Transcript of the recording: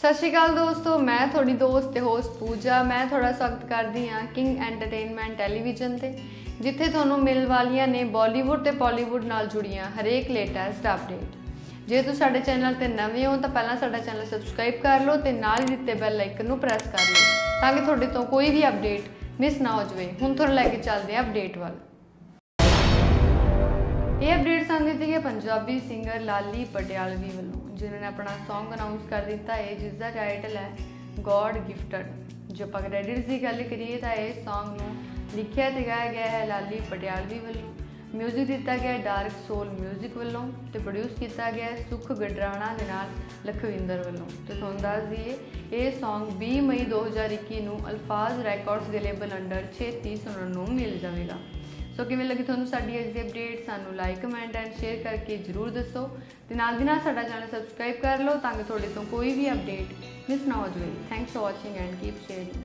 ਸਤਿ ਸ਼੍ਰੀ ਅਕਾਲ ਦੋਸਤੋ, ਮੈਂ ਤੁਹਾਡੀ ਦੋਸਤ ਤੇ ਹੋਸਟ ਪੂਜਾ। ਮੈਂ ਤੁਹਾਡਾ ਸਵਾਗਤ ਕਰਦੀ ਹਾਂ ਕਿੰਗ ਐਂਟਰਟੇਨਮੈਂਟ ਟੈਲੀਵਿਜ਼ਨ ਤੇ, ਜਿੱਥੇ ਤੁਹਾਨੂੰ ਮਿਲਣ ਵਾਲੀਆਂ ਨੇ ਬਾਲੀਵੁੱਡ ਤੇ ਪਾਲੀਵੁੱਡ ਨਾਲ ਜੁੜੀਆਂ ਹਰੇਕ ਲੇਟੈਸਟ ਅਪਡੇਟ ਜੇ ਤੁਸੀਂ ਸਾਡੇ ਚੈਨਲ ਤੇ ਨਵੇਂ ਹੋ, ਤਾਂ ਪਹਿਲਾਂ ਸਾਡਾ ਚੈਨਲ ਸਬਸਕ੍ਰਾਈਬ ਕਰ ਲਓ ਤੇ ਨਾਲ ਹੀ ਦਿੱਤੇ ਬੈਲ ਆਈਕਨ ਨੂੰ ਪ੍ਰੈਸ ਕਰ ਲਓ, ਤਾਂ ਕਿ ਤੁਹਾਡੇ ਤੋਂ ਕੋਈ ਵੀ ਅਪਡੇਟ ਮਿਸ ਨਾ ਹੋ ਜਾਵੇ। ਹੁਣ ਤੁਹਾਨੂੰ ਲੈ ਕੇ ਚੱਲਦੇ ਹਾਂ ਅਪਡੇਟ ਵੱਲ। ਇਹ ਅਪਡੇਟ ਸਾਨੂੰ ਦਿੱਤੀ ਗਈ ਪੰਜਾਬੀ ਸਿੰਗਰ ਲਾਲੀ ਪਟਿਆਲਵੀ ਵੱਲੋਂ, ਜਿਨ੍ਹਾਂ ਨੇ ਆਪਣਾ Song ਅਨਾਉਂਸ ਕਰ ਦਿੱਤਾ ਹੈ ਜਿਸ ਦਾ ਟਾਈਟਲ ਹੈ ਗੋਡ ਗਿਫਟਡ ਜੋ ਆਪਾਂ ਕ੍ਰੈਡਿਟਸ ਦੀ ਗੱਲ ਕਰੀਏ ਤਾਂ ਇਹ Song ਨੂੰ ਲਿਖਿਆ ਤੇ ਗਾਇਆ ਗਿਆ ਹੈ ਲਾਲੀ ਪਟਿਆਲਵੀ ਵੱਲੋਂ। ਮਿਊਜ਼ਿਕ ਦਿੱਤਾ ਗਿਆ ਡਾਰਕ ਸੋਲ ਮਿਊਜ਼ਿਕ ਵੱਲੋਂ ਤੇ ਪ੍ਰੋਡਿਊਸ ਕੀਤਾ ਗਿਆ ਸੁਖ ਗਡਰਾਣਾ ਦੇ ਨਾਲ ਲਖਵਿੰਦਰ ਵੱਲੋਂ। ਤੇ ਤੁਹਾਨੂੰ ਦੱਸ ਦਈਏ, ਇਹ Song 20 ਮਈ 2021 ਨੂੰ ਅਲਫਾਜ਼ ਰੈਕਾਰਡਸ ਦੇ ਲੇਬਲ ਅੰਡਰ ਛੇਤੀ ਸੁਣਨ ਨੂੰ ਮਿਲ ਜਾਵੇਗਾ। ਸੋ ਕਿਵੇਂ ਲੱਗੀ ਤੁਹਾਨੂੰ ਸਾਡੀ ਅੱਜ ਦੀ ਅਪਡੇਟ ਸਾਨੂੰ ਲਾਈਕ ਕਮੈਂਟ ਐਂਡ ਸ਼ੇਅਰ ਕਰਕੇ ਜਰੂਰ ਦੱਸੋ। ਤੇ ਨਾਲ ਦੀ ਨਾਲ ਸਾਡਾ ਚੈਨਲ ਸਬਸਕ੍ਰਾਈਬ ਕਰ ਲਓ ਤਾਂ ਕਿ ਤੁਹਾਡੇ ਤੋਂ ਕੋਈ ਵੀ ਅਪਡੇਟ ਮਿਸ ਨਾ ਹੋ ਜਾਵੇ। Thanks for watching and keep sharing